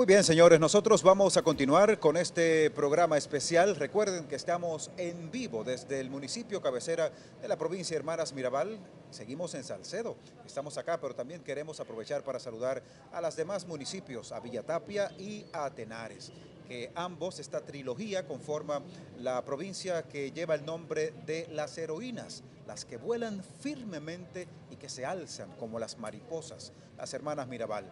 Muy bien, señores, nosotros vamos a continuar con este programa especial. Recuerden que estamos en vivo desde el municipio cabecera de la provincia de Hermanas Mirabal. Seguimos en Salcedo, estamos acá, pero también queremos aprovechar para saludar a los demás municipios, a Villatapia y a Tenares, ambos, esta trilogía, conforma la provincia que lleva el nombre de las heroínas, las que vuelan firmemente y que se alzan como las mariposas, las hermanas Mirabal.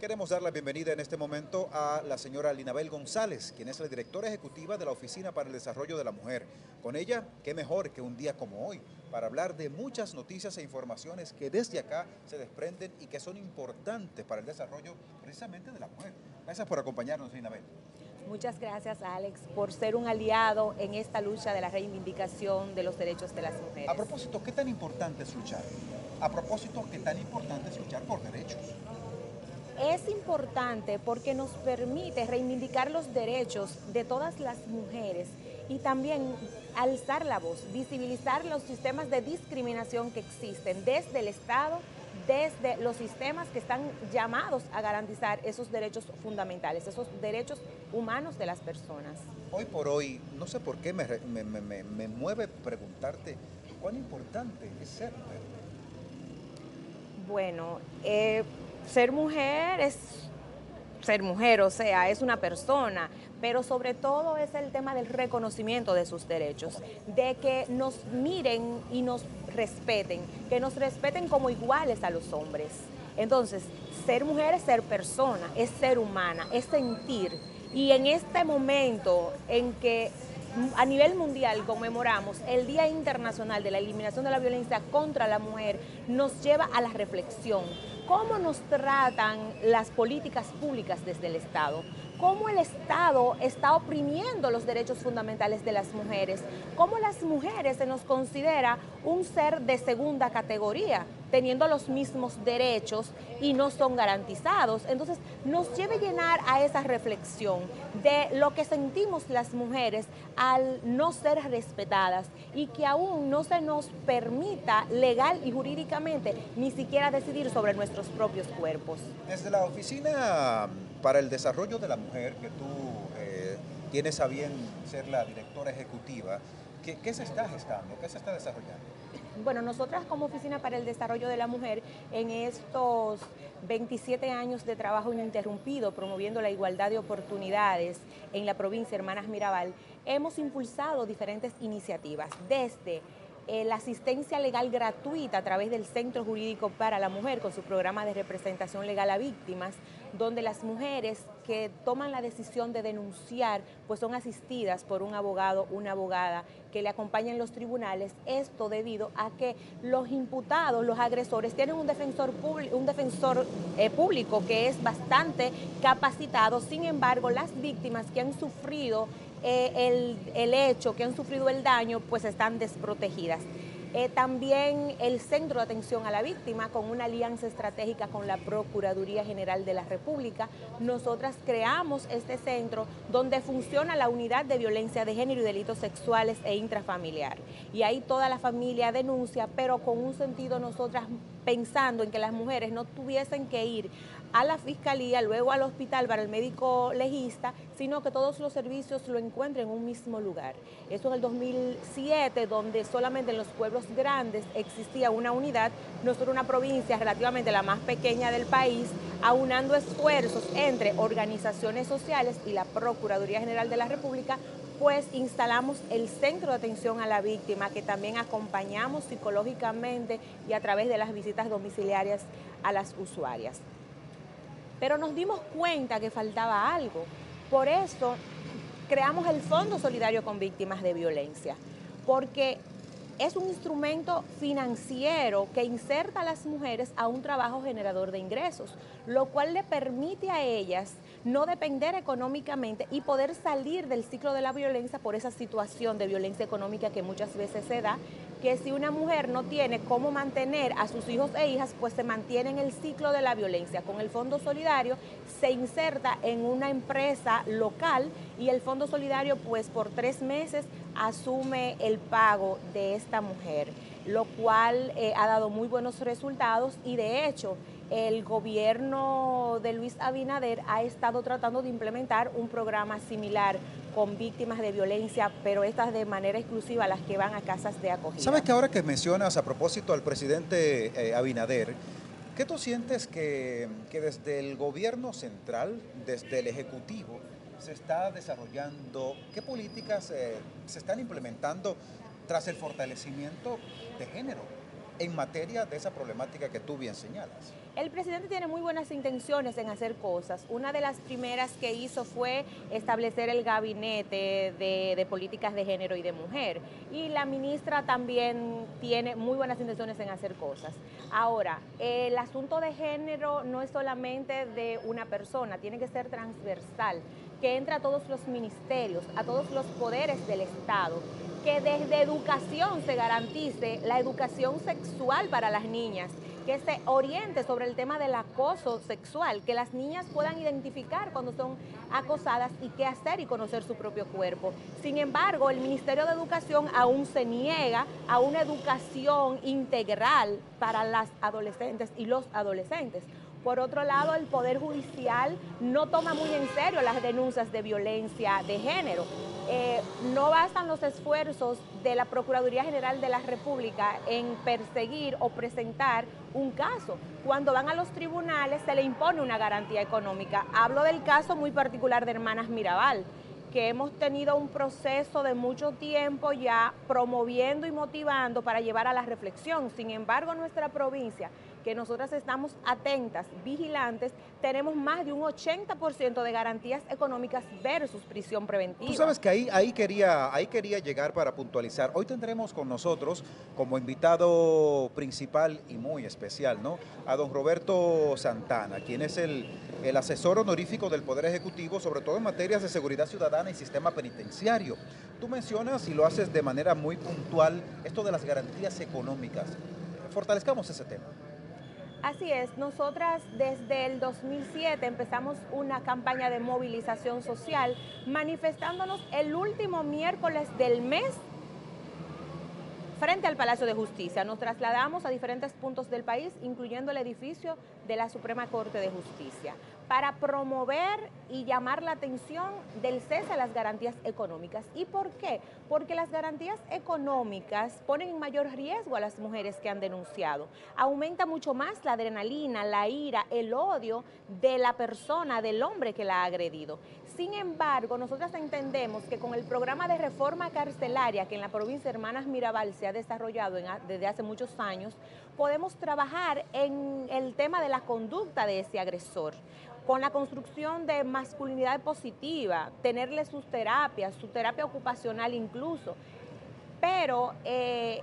Queremos dar la bienvenida en este momento a la señora Linabel González, quien es la directora ejecutiva de la Oficina para el Desarrollo de la Mujer. Con ella, qué mejor que un día como hoy, para hablar de muchas noticias e informaciones que desde acá se desprenden y que son importantes para el desarrollo precisamente de la mujer. Gracias por acompañarnos, Linabel. Muchas gracias, Alex, por ser un aliado en esta lucha de la reivindicación de los derechos de las mujeres. A propósito, ¿qué tan importante es luchar? A propósito, ¿qué tan importante es luchar por derechos? es importante porque nos permite reivindicar los derechos de todas las mujeres y también alzar la voz, visibilizar los sistemas de discriminación que existen desde el Estado, desde los sistemas que están llamados a garantizar esos derechos fundamentales, esos derechos humanos de las personas. Hoy por hoy, no sé por qué me, me, mueve preguntarte cuán importante es ser mujer. Bueno, eh, ser mujer es ser mujer, o sea, es una persona, pero sobre todo es el tema del reconocimiento de sus derechos, de que nos miren y nos respeten, que nos respeten como iguales a los hombres. Entonces, ser mujer es ser persona, es ser humana, es sentir. Y en este momento en que a nivel mundial conmemoramos el Día Internacional de la Eliminación de la Violencia contra la Mujer, nos lleva a la reflexión. ¿Cómo nos tratan las políticas públicas desde el Estado? Cómo el Estado está oprimiendo los derechos fundamentales de las mujeres, cómo las mujeres se nos considera un ser de segunda categoría, teniendo los mismos derechos y no son garantizados. Entonces nos lleva a llenar a esa reflexión de lo que sentimos las mujeres al no ser respetadas y que aún no se nos permita legal y jurídicamente ni siquiera decidir sobre nuestros propios cuerpos. Desde la oficina para el desarrollo de la mujer, que tú eh, tienes a bien ser la directora ejecutiva, ¿qué, ¿qué, se está gestando? ¿Qué se está desarrollando? Bueno, nosotras como Oficina para el Desarrollo de la Mujer, en estos 27 años de trabajo ininterrumpido promoviendo la igualdad de oportunidades en la provincia Hermanas Mirabal, hemos impulsado diferentes iniciativas, desde eh, la asistencia legal gratuita a través del Centro Jurídico para la Mujer con su programa de representación legal a víctimas, donde las mujeres que toman la decisión de denunciar pues son asistidas por un abogado, una abogada que le acompaña en los tribunales, esto debido a que los imputados, los agresores, tienen un defensor, un defensor eh, público que es bastante capacitado, sin embargo las víctimas que han sufrido eh, el, hecho, que han sufrido el daño, pues están desprotegidas. Eh, también el Centro de Atención a la Víctima, con una alianza estratégica con la Procuraduría General de la República. Nosotras creamos este centro donde funciona la unidad de violencia de género y delitos sexuales e intrafamiliar. Y ahí toda la familia denuncia, pero con un sentido nosotras pensando en que las mujeres no tuviesen que ir a la fiscalía, luego al hospital para el médico legista, sino que todos los servicios lo encuentren en un mismo lugar. Eso en el 2007, donde solamente en los pueblos grandes existía una unidad, nosotros una provincia relativamente la más pequeña del país, aunando esfuerzos entre organizaciones sociales y la Procuraduría General de la República, pues instalamos el centro de atención a la víctima que también acompañamos psicológicamente y a través de las visitas domiciliarias a las usuarias pero nos dimos cuenta que faltaba algo. Por eso creamos el Fondo Solidario con Víctimas de Violencia, porque es un instrumento financiero que inserta a las mujeres a un trabajo generador de ingresos, lo cual le permite a ellas no depender económicamente y poder salir del ciclo de la violencia por esa situación de violencia económica que muchas veces se da que si una mujer no tiene cómo mantener a sus hijos e hijas, pues se mantiene en el ciclo de la violencia. Con el Fondo Solidario se inserta en una empresa local y el Fondo Solidario pues por tres meses asume el pago de esta mujer, lo cual eh, ha dado muy buenos resultados y de hecho el gobierno de Luis Abinader ha estado tratando de implementar un programa similar con víctimas de violencia, pero estas de manera exclusiva las que van a casas de acogida. ¿Sabes que ahora que mencionas a propósito al presidente eh, Abinader, ¿qué tú sientes que, desde el gobierno central, desde el Ejecutivo, se está desarrollando, qué políticas eh, se están implementando tras el fortalecimiento de género en materia de esa problemática que tú bien señalas? El presidente tiene muy buenas intenciones en hacer cosas. Una de las primeras que hizo fue establecer el gabinete de, políticas de género y de mujer. Y la ministra también tiene muy buenas intenciones en hacer cosas. Ahora, el asunto de género no es solamente de una persona, tiene que ser transversal, que entra a todos los ministerios, a todos los poderes del Estado que desde educación se garantice la educación sexual para las niñas, que se oriente sobre el tema del acoso sexual, que las niñas puedan identificar cuando son acosadas y qué hacer y conocer su propio cuerpo. Sin embargo, el Ministerio de Educación aún se niega a una educación integral para las adolescentes y los adolescentes. Por otro lado, el Poder Judicial no toma muy en serio las denuncias de violencia de género. Eh, no bastan los esfuerzos de la Procuraduría General de la República en perseguir o presentar un caso. Cuando van a los tribunales se le impone una garantía económica. Hablo del caso muy particular de Hermanas Mirabal que hemos tenido un proceso de mucho tiempo ya promoviendo y motivando para llevar a la reflexión. Sin embargo, nuestra provincia que nosotras estamos atentas, vigilantes, tenemos más de un 80% de garantías económicas versus prisión preventiva. Tú sabes que ahí, ahí, quería, ahí quería llegar para puntualizar. Hoy tendremos con nosotros como invitado principal y muy especial, ¿no? A don Roberto Santana, quien es el, el asesor honorífico del Poder Ejecutivo, sobre todo en materias de seguridad ciudadana y sistema penitenciario. Tú mencionas y lo haces de manera muy puntual esto de las garantías económicas. Fortalezcamos ese tema. Así es, nosotras desde el 2007 empezamos una campaña de movilización social manifestándonos el último miércoles del mes frente al Palacio de Justicia. Nos trasladamos a diferentes puntos del país, incluyendo el edificio de la Suprema Corte de Justicia para promover y llamar la atención del cese a las garantías económicas. ¿Y por qué? Porque las garantías económicas ponen en mayor riesgo a las mujeres que han denunciado. Aumenta mucho más la adrenalina, la ira, el odio de la persona, del hombre que la ha agredido. Sin embargo, nosotras entendemos que con el programa de reforma carcelaria que en la provincia de Hermanas Mirabal se ha desarrollado desde hace muchos años, podemos trabajar en el tema de la conducta de ese agresor con la construcción de masculinidad positiva, tenerle sus terapias, su terapia ocupacional incluso. Pero eh,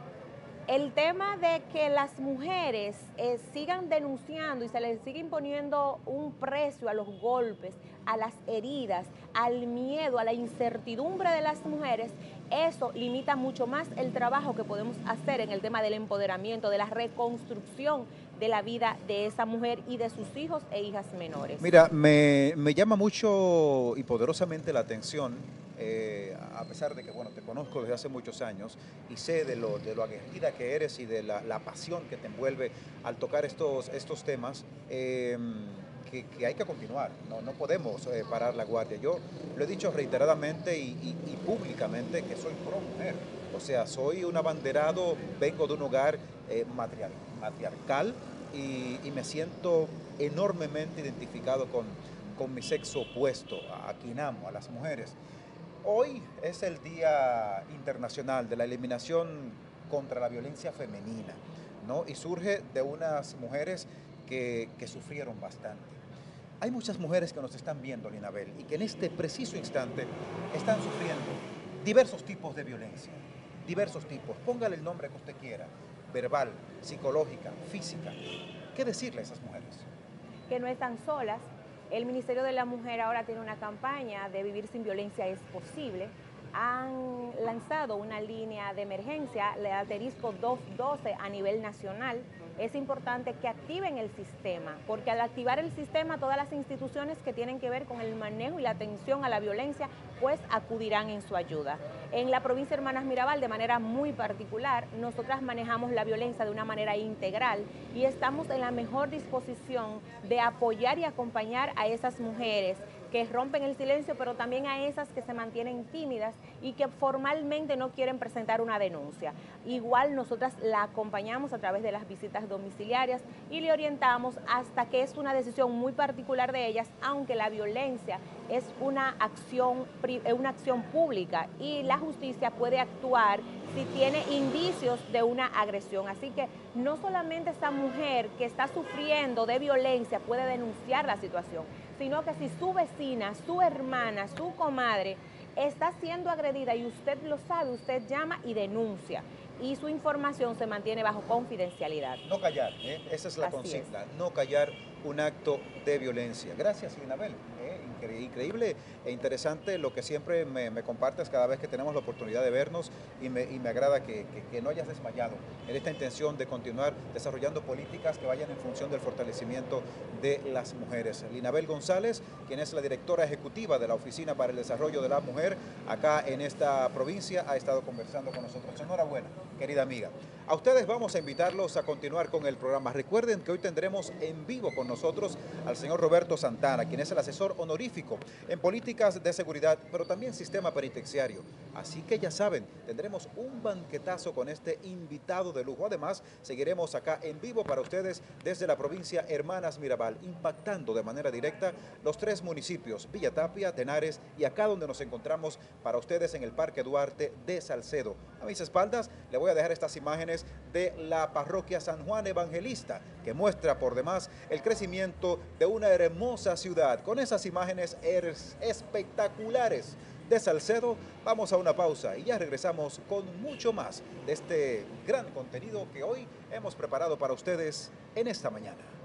el tema de que las mujeres eh, sigan denunciando y se les siga imponiendo un precio a los golpes, a las heridas, al miedo, a la incertidumbre de las mujeres, eso limita mucho más el trabajo que podemos hacer en el tema del empoderamiento, de la reconstrucción de la vida de esa mujer y de sus hijos e hijas menores. Mira, me, llama mucho y poderosamente la atención, eh, a pesar de que bueno, te conozco desde hace muchos años y sé de lo, de lo aguerrida que eres y de la, pasión que te envuelve al tocar estos, estos temas. Em, que, hay que continuar, no, no podemos eh, parar la guardia. Yo lo he dicho reiteradamente y, públicamente que soy pro mujer, o sea, soy un abanderado, vengo de un hogar eh, matriarcal, y, me siento enormemente identificado con, con mi sexo opuesto, a, quien amo, a las mujeres. Hoy es el Día Internacional de la Eliminación contra la Violencia Femenina, ¿no? Y surge de unas mujeres que sufrieron bastante. Hay muchas mujeres que nos están viendo, Linabel, y que en este preciso instante están sufriendo diversos tipos de violencia, diversos tipos. Póngale el nombre que usted quiera, verbal, psicológica, física. ¿Qué decirle a esas mujeres? Que no están solas. El Ministerio de la Mujer ahora tiene una campaña de Vivir sin Violencia es posible. Han lanzado una línea de emergencia, el asterisco 212 a nivel nacional, es importante que activen el sistema, porque al activar el sistema, todas las instituciones que tienen que ver con el manejo y la atención a la violencia, pues acudirán en su ayuda. En la provincia de Hermanas Mirabal, de manera muy particular, nosotras manejamos la violencia de una manera integral y estamos en la mejor disposición de apoyar y acompañar a esas mujeres que rompen el silencio, pero también a esas que se mantienen tímidas y que formalmente no quieren presentar una denuncia. Igual nosotras la acompañamos a través de las visitas domiciliarias y le orientamos hasta que es una decisión muy particular de ellas, aunque la violencia es una acción, una acción pública y la justicia puede actuar si tiene indicios de una agresión. Así que no solamente esa mujer que está sufriendo de violencia puede denunciar la situación, sino que si su vecina, su hermana, su comadre está siendo agredida y usted lo sabe, usted llama y denuncia y su información se mantiene bajo confidencialidad. No callar, ¿eh? esa es la consigna, no callar un acto de violencia. Gracias, Linabel. ¿eh? increíble e interesante lo que siempre me, compartes cada vez que tenemos la oportunidad de vernos y me, agrada que, no hayas desmayado en esta intención de continuar desarrollando políticas que vayan en función del fortalecimiento de las mujeres. Linabel González, quien es la directora ejecutiva de la Oficina para el Desarrollo de la Mujer acá en esta provincia, ha estado conversando con nosotros. Enhorabuena, querida amiga. A ustedes vamos a invitarlos a continuar con el programa. Recuerden que hoy tendremos en vivo con nosotros al señor Roberto Santana, quien es el asesor honorífico en políticas de seguridad, pero también sistema penitenciario. Así que ya saben, tendremos un banquetazo con este invitado de lujo. Además, seguiremos acá en vivo para ustedes desde la provincia Hermanas Mirabal, impactando de manera directa los tres municipios, Villa Tapia, Tenares y acá donde nos encontramos para ustedes en el Parque Duarte de Salcedo. A mis espaldas le voy a dejar estas imágenes de la parroquia San Juan Evangelista, que muestra por demás el crecimiento de una hermosa ciudad. Con esas imágenes espectaculares de Salcedo. Vamos a una pausa y ya regresamos con mucho más de este gran contenido que hoy hemos preparado para ustedes en esta mañana.